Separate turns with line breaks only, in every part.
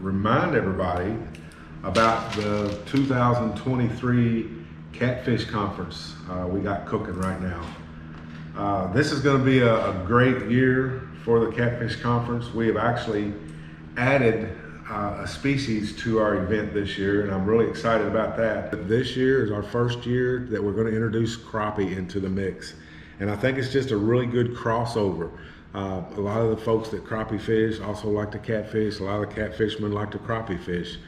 remind everybody about the 2023 Catfish Conference uh, we got cooking right now. Uh, this is going to be a, a, great year for the Catfish Conference. We have actually added uh, a species to our event this year, and I'm really excited about that. This year is our first year that we're going to introduce crappie into the mix, and I think it's just a really good crossover. Uh, a lot of the folks that crappie fish also like to catfish. A lot of the catfishermen like to crappie fish.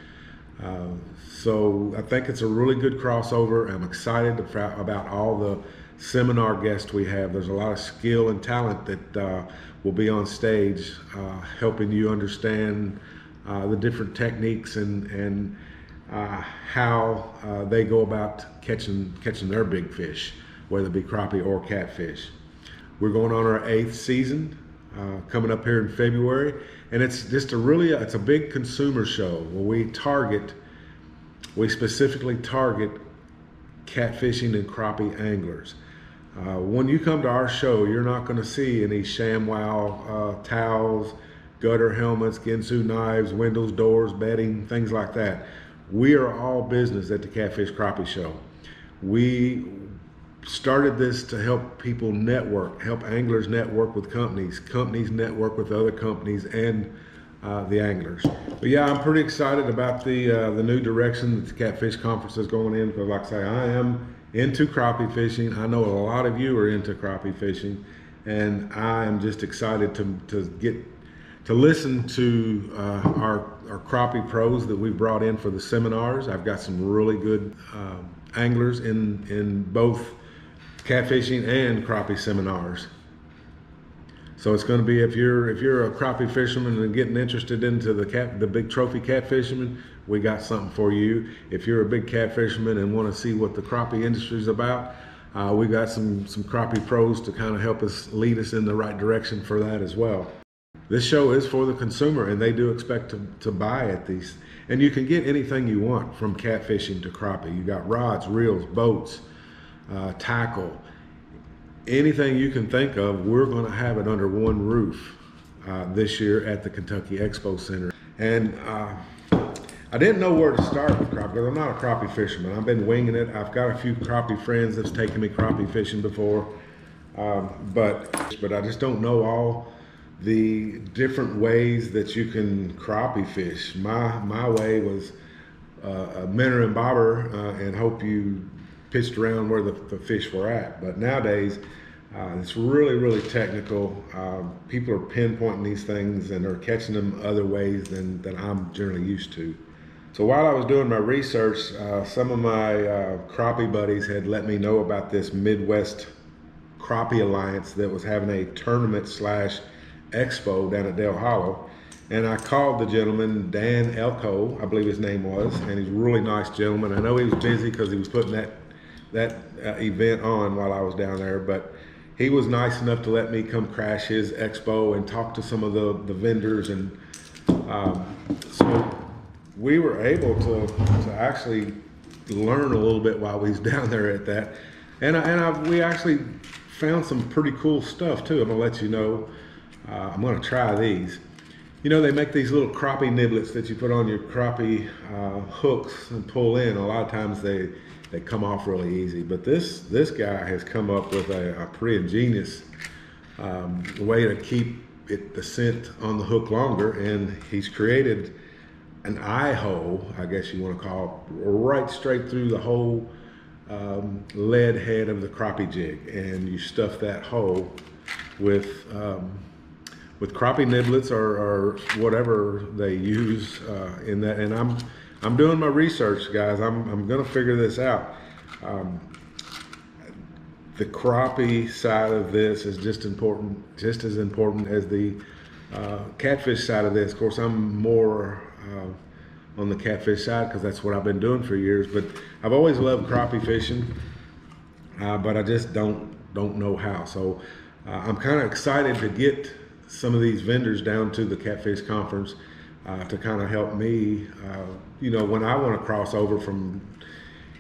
Uh, so I think it's a really good crossover. I'm excited about all the seminar guests we have. There's a lot of skill and talent that uh, will be on stage uh, helping you understand uh, the different techniques and, and uh, how they go about catching, catching their big fish, whether it be crappie or catfish. We're going on our eighth season uh, coming up here in February, and it's just a really it's a big consumer show where we target we specifically target catfishing and crappie anglers. Uh, when you come to our show, you're not going to see any ShamWow uh, towels, gutter helmets, Ginsu knives, windows, doors, bedding, things like that. We are all business at the Catfish Crappie Show. We started this to help people network, help anglers network with companies, companies network with other companies, and uh, the anglers. But yeah, I'm pretty excited about the uh, the new direction that the Catfish Conference is going in. Because, like I say, I am into crappie fishing. I know a lot of you are into crappie fishing, and I am just excited to to get to listen to uh, our our crappie pros that we've brought in for the seminars. I've got some really good um, anglers in in both catfishing and crappie seminars. So it's going to be if you're if you're a crappie fisherman and getting interested into the cat the big trophy catfisherman, we got something for you. If you're a big catfisherman and want to see what the crappie industry is about, uh, we got some some crappie pros to kind of help us lead us in the right direction for that as well. This show is for the consumer, and they do expect to, to buy at these. And you can get anything you want from catfishing to crappie. You got rods, reels, boats uh, tackle, anything you can think of, we're going to have it under one roof uh, this year at the Kentucky Expo Center. And uh, I didn't know where to start with crappie because I'm not a crappie fisherman. I've been winging it. I've got a few crappie friends that's taken me crappie fishing before, um, but but I just don't know all the different ways that you can crappie fish. My my way was uh, a minnow and bobber uh, and hope you pitched around where the, the fish were at. But nowadays, uh, it's really, really technical. Uh, people are pinpointing these things and are catching them other ways than, than I'm generally used to. So while I was doing my research, uh, some of my uh, crappie buddies had let me know about this Midwest Crappie Alliance that was having a tournament slash expo down at Dale Hollow. And I called the gentleman, Dan Elko, I believe his name was, and he's a really nice gentleman. I know he was busy because he was putting that that uh, event on while I was down there, but he was nice enough to let me come crash his expo and talk to some of the, the vendors. And um, so we were able to, to actually learn a little bit while we was down there at that. And, and I, we actually found some pretty cool stuff too. I'm gonna let you know. Uh, I'm gonna try these. You know, they make these little crappie niblets that you put on your crappie uh, hooks and pull in. A lot of times they they come off really easy. But this this guy has come up with a, a pretty ingenious um, way to keep it, the scent on the hook longer, and he's created an eye hole, I guess you want to call it, right straight through the whole um, lead head of the crappie jig, and you stuff that hole with um, with crappie niblets or, or whatever they use uh, in that. And I'm I'm doing my research, guys. I'm, I'm going to figure this out. Um, the crappie side of this is just important, just as important as the uh, catfish side of this. Of course, I'm more uh, on the catfish side because that's what I've been doing for years. But I've always loved crappie fishing, uh, but I just don't don't know how. So uh, I'm kind of excited to get some of these vendors down to the catfish conference uh, to kind of help me, uh, you know, when I want to cross over from,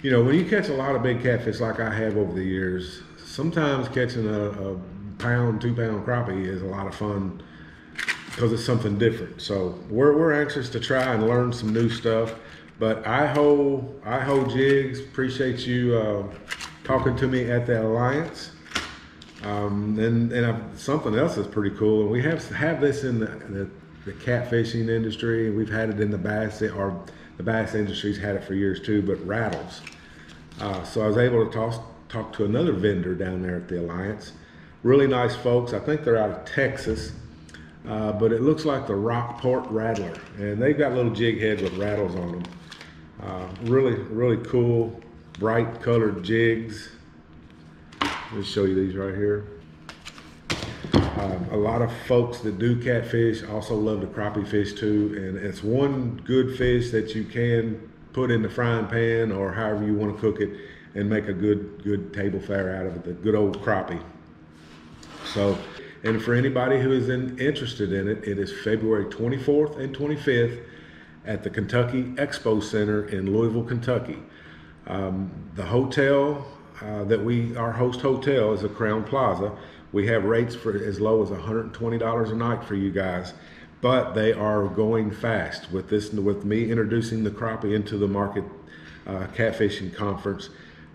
you know, when you catch a lot of big catfish like I have over the years, sometimes catching a, a pound, two pound crappie is a lot of fun because it's something different. So we're, we're anxious to try and learn some new stuff. But I hold I hold jigs. Appreciate you uh, talking to me at the Alliance. Um, and and I've, something else is pretty cool. And we have have this in the, the, the catfishing industry. We've had it in the bass or the bass industry's had it for years too. But rattles. Uh, so I was able to talk talk to another vendor down there at the Alliance. Really nice folks. I think they're out of Texas. Uh, but it looks like the Rockport Rattler, and they've got little jig heads with rattles on them. Uh, really, really cool, bright colored jigs. Let me show you these right here. Um, a lot of folks that do catfish also love the crappie fish too, and it's one good fish that you can put in the frying pan or however you want to cook it and make a good good table fare out of it, the good old crappie. So, and for anybody who is in, interested in it, it is February 24th and 25th at the Kentucky Expo Center in Louisville, Kentucky. Um, the hotel uh, that we, our host hotel is a Crowne Plaza. We have rates for as low as $120 a night for you guys, but they are going fast with this, with me introducing the crappie into the market uh, catfishing conference.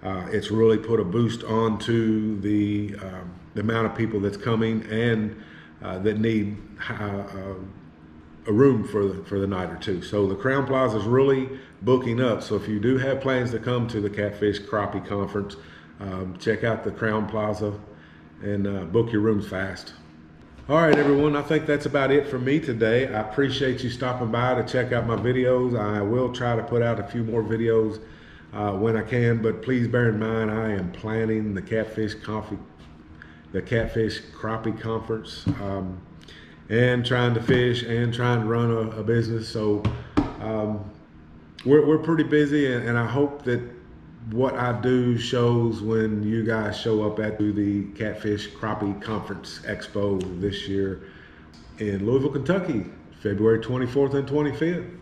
Uh, it's really put a boost onto the, um, the amount of people that's coming and uh, that need uh, a room for the, for the night or two. So the Crowne Plaza is really booking up. So if you do have plans to come to the Catfish Crappie Conference, um, check out the Crowne Plaza and uh, book your rooms fast. All right, everyone, I think that's about it for me today. I appreciate you stopping by to check out my videos. I will try to put out a few more videos uh, when I can, but please bear in mind I am planning the Catfish Coffee, the Catfish Crappie Conference. Um, and trying to fish and trying to run a, a business. So um, we're, we're pretty busy, and, and, I hope that what I do shows when you guys show up at the Catfish Crappie Conference Expo this year in Louisville, Kentucky, February 24th and 25th.